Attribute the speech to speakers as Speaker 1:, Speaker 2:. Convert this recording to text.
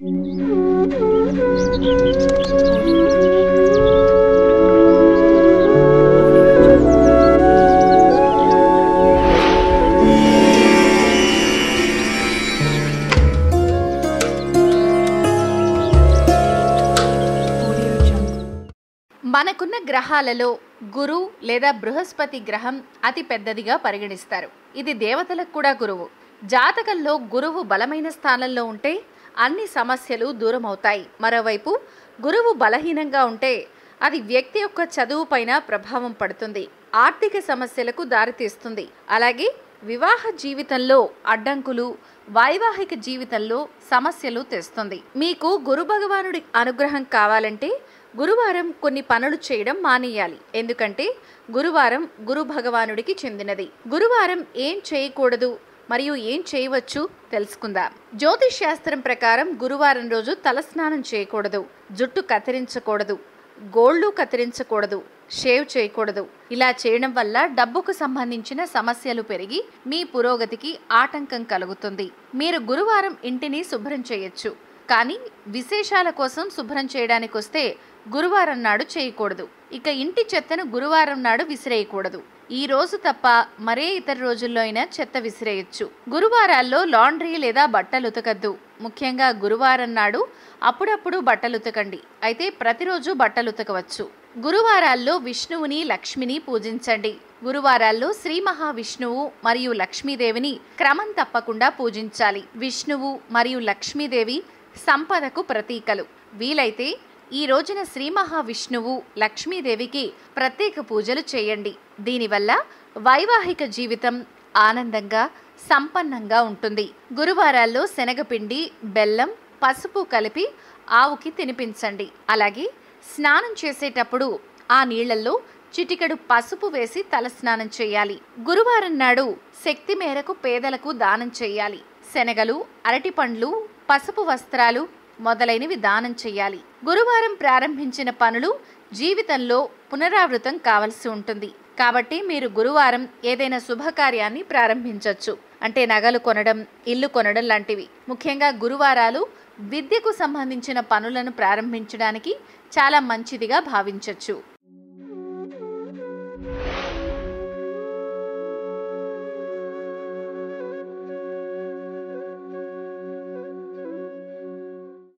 Speaker 1: మనకున్న గ్రహాలలో గురు లేదా బృహస్పతి గ్రహం అతి పెద్దదిగా పరిగణిస్తారు. ఇది దేవతలకు కూడా గురువు. జాతకంలో గురువు బలమైన స్థానంలో ఉంటే అన్ని సమస్యలు దూరం అవుతాయి మరోవైపు గురువు బలహీనంగా ఉంటే అది వ్యక్తి యొక్క చదువుపైన ప్రభావం పడుతుంది. ఆర్థిక సమస్యలకు దారితీస్తుంది అలాగే వివాహ జీవితంలో అడ్డంకులు వైవాహిక జీవితంలో సమస్యలు తెస్తుంది. మీకు గురు భగవానుడి అనుగ్రహం కావాలంటే గురువారం కొన్ని పనులు చేయడం మానేయాలి. ఎందుకంటే గురువారం గురు భగవానుడికి చెందినది. గురువారం ఏం చేయకూడదు? మరియు ఏం చేయవచ్చు తెలుసుకుందాం. జ్యోతిష్ శాస్త్రం ప్రకారం గురువారం రోజు తలస్నానం చేయకూడదు. జుట్టు కత్తిరించకూడదు. గోళ్ళు కత్తిరించకూడదు. షేవ్ చేయకూడదు. ఇలా చేయడం వల్ల డబ్బుకు సంబంధించిన సమస్యలు పెరిగి మీ పురోగతికి ఆటంకం కలుగుతుంది. మీరు గురువారం ఇంటిని శుభ్రం చేయొచ్చు. కానీ విశేషాల కోసం శుభ్రం చేయడానికి వస్తే గురువారం నాడు చేయకూడదు. ఇక ఇంటి చెత్తను గురువారం నాడు విసిరేయకూడదు. ఈ రోజు తప్ప మరే ఇతర రోజుల్లో అయినా చెత్త విసిరేయచ్చు. గురువారాల్లో లాండ్రీ లేదా బట్టలు ఉతకద్దు. ముఖ్యంగా గురువారం నాడు అప్పుడప్పుడు బట్టలు ఉతకండి. అయితే ప్రతిరోజు బట్టలు ఉతకవచ్చు. గురువారాల్లో విష్ణువుని లక్ష్మిని పూజించండి. గురువారాల్లో శ్రీ మహావిష్ణువు మరియు లక్ష్మీదేవిని క్రమం తప్పకుండా పూజించాలి. విష్ణువు మరియు లక్ష్మీదేవి సంపదకు ప్రతీకలు. వీలైతే ఈ రోజున శ్రీ మహావిష్ణువు లక్ష్మీదేవికి ప్రత్యేక పూజలు చేయండి. దీనివల్ల వైవాహిక జీవితం ఆనందంగా సంపన్నంగా ఉంటుంది. గురువారాల్లో శనగపిండి బెల్లం పసుపు కలిపి ఆవుకి తినిపించండి. అలాగే స్నానం చేసేటప్పుడు ఆ నీళ్ళలో చిటికెడు పసుపు వేసి తలస్నానం చేయాలి. గురువారం నాడు శక్తి మేరకు పేదలకు దానం చేయాలి. శనగలు అరటిపండ్లు పసుపు వస్త్రాలు మొదలైనవి దానం చేయాలి. గురువారం ప్రారంభించిన పనులు జీవితంలో పునరావృతం కావలసి ఉంటుంది. కాబట్టి మీరు గురువారం ఏదైనా శుభకార్యాన్ని ప్రారంభించవచ్చు అంటే నగలు కొనడం ఇల్లు కొనడం లాంటివి. ముఖ్యంగా గురువారాలు విద్యకు సంబంధించిన పనులను ప్రారంభించడానికి చాలా మంచిదిగా భావించవచ్చు